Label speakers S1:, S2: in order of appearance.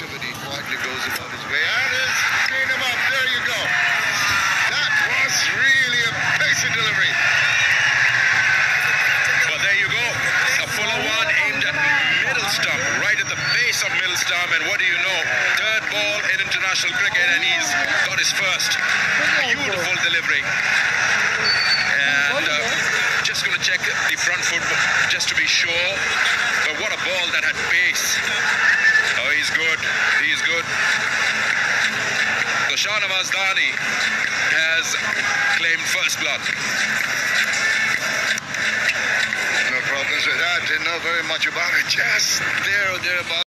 S1: activity. Quietly goes about his way and is clean him up. There you go. That was really a basic delivery.
S2: Well, there you go. A fuller one aimed at middle stump, right at the base of middle stump. And what do you know? Third ball in international cricket, and he's got his first. Beautiful delivery. And uh, just going to check the front foot just to be sure. But what a ball that had he's good. He's good. So Shahnawaz Dhani has claimed first blood.
S1: No problems with that. Didn't know very much about it. Just there or thereabouts.